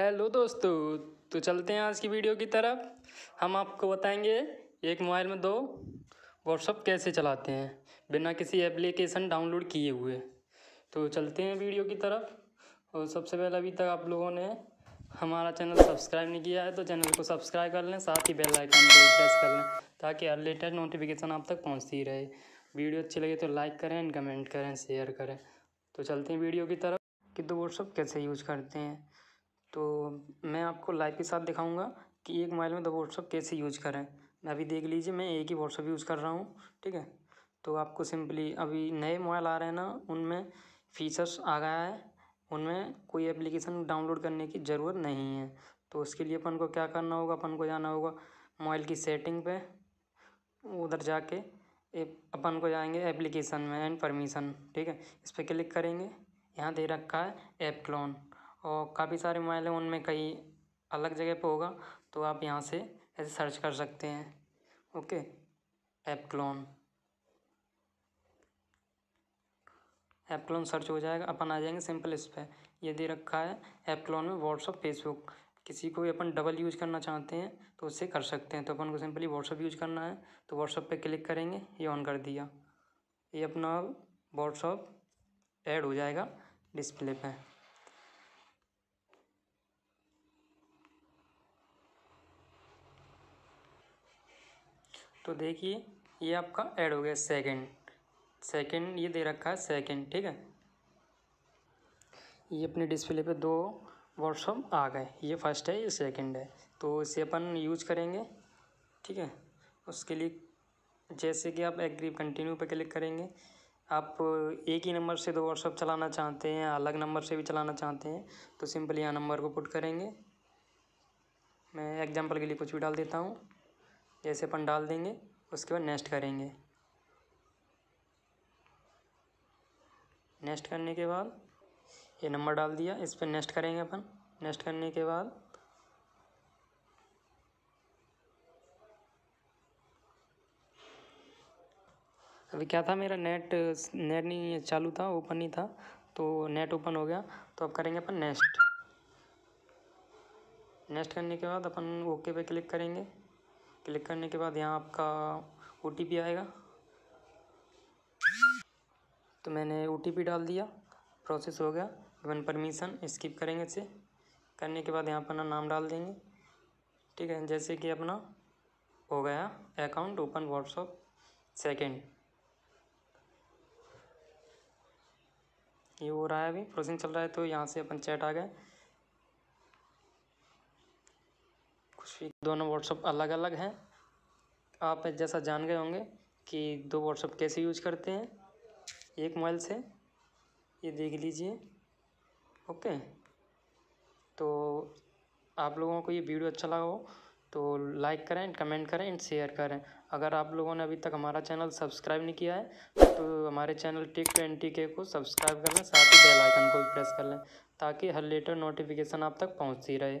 Hello दोस्तों तो चलते हैं आज की वीडियो की तरफ़। हम आपको बताएँगे, एक मोबाइल में दो व्हाट्सअप कैसे चलाते हैं, बिना किसी एप्लीकेशन डाउनलोड किए हुए। तो चलते हैं वीडियो की तरफ़। और सबसे पहले अभी तक आप लोगों ने हमारा चैनल सब्सक्राइब नहीं किया है तो चैनल को सब्सक्राइब कर लें, साथ ही बेल आइकन को प्रेस कर लें, ताकि हर लेटेस्ट नोटिफिकेशन आप तक पहुँचती रहे। वीडियो अच्छी लगे तो लाइक करें कमेंट करें शेयर करें। तो चलते हैं वीडियो की तरफ़ कि दो व्हाट्सअप कैसे यूज़ करते हैं। तो मैं आपको लाइव के साथ दिखाऊँगा कि एक मोबाइल में दो व्हाट्सअप कैसे यूज़ करें। अभी देख लीजिए, मैं एक ही व्हाट्सअप यूज़ कर रहा हूँ, ठीक है? तो आपको सिंपली अभी नए मोबाइल आ रहे हैं ना, उनमें फीचर्स आ गया है। उनमें कोई एप्लीकेशन डाउनलोड करने की ज़रूरत नहीं है। तो उसके लिए अपन को क्या करना होगा, अपन को जाना होगा मोबाइल की सेटिंग पे। उधर जाके अपन को जाएँगे एप्लीकेशन में एंड परमिशन, ठीक है? इस पर क्लिक करेंगे। यहाँ दे रखा है ऐप क्लोन और काफ़ी सारे मोबाइल हैं, उनमें कई अलग जगह पे होगा तो आप यहाँ से ऐसे सर्च कर सकते हैं। Okay app clone app clone search हो जाएगा, अपन आ जाएँगे सिंपल इस पर ये दे रखा है ऐप क्लोन में व्हाट्सअप फेसबुक किसी को भी अपन डबल यूज़ करना चाहते हैं तो उससे कर सकते हैं। तो अपन को सिंपली व्हाट्सअप यूज़ करना है तो व्हाट्सअप पे क्लिक करेंगे, ये ऑन कर दिया। ये अपना व्हाट्सअप ऐड हो जाएगा डिस्प्ले पे। तो देखिए, ये आपका ऐड हो गया सेकंड सेकंड ये दे रखा है सेकंड ठीक है? ये अपने डिस्प्ले पे दो व्हाट्सअप आ गए। ये फ़र्स्ट है, ये सेकंड है। तो इसे अपन यूज़ करेंगे, ठीक है? उसके लिए जैसे कि आप एग्री कंटिन्यू पे क्लिक करेंगे, आप एक ही नंबर से दो व्हाट्सअप चलाना चाहते हैं, अलग नंबर से भी चलाना चाहते हैं तो सिंपल यहाँ नंबर को पुट करेंगे। मैं एग्जांपल के लिए कुछ भी डाल देता हूँ। जैसे अपन डाल देंगे, उसके बाद नेक्स्ट करेंगे। नेक्स्ट करने के बाद, ये नंबर डाल दिया, इस पर नेक्स्ट करेंगे अपन। नेक्स्ट करने के बाद, अभी क्या था मेरा नेट नेट नहीं, चालू था ओपन नहीं था तो नेट ओपन हो गया तो अब करेंगे अपन नेक्स्ट नेक्स्ट करने के बाद अपन ओके पे क्लिक करेंगे। क्लिक करने के बाद यहाँ आपका ओटीपी आएगा। तो मैंने ओटीपी डाल दिया। प्रोसेस हो गया। वन परमिशन स्किप करेंगे इसे। करने के बाद यहाँ अपना नाम डाल देंगे। ठीक है, जैसे कि अपना हो गया अकाउंट ओपन व्हाट्सअप सेकेंड ये हो रहा है अभी। प्रोसेसिंग चल रहा है तो यहाँ से अपन चैट आ गए। कुछ भी, दोनों व्हाट्सअप अलग अलग हैं। आप जैसा जान गए होंगे कि दो व्हाट्सअप कैसे यूज़ करते हैं। एक मोबाइल से, ये देख लीजिए। ओके तो आप लोगों को ये वीडियो अच्छा लगा हो तो लाइक करें कमेंट करें एंड शेयर करें। अगर आप लोगों ने अभी तक हमारा चैनल सब्सक्राइब नहीं किया है तो हमारे चैनल टिक ट्वेंटी के को सब्सक्राइब कर लें, साथ ही बेल आइकन को भी प्रेस कर लें, ताकि हर लेटर नोटिफिकेशन आप तक पहुँचती रहे।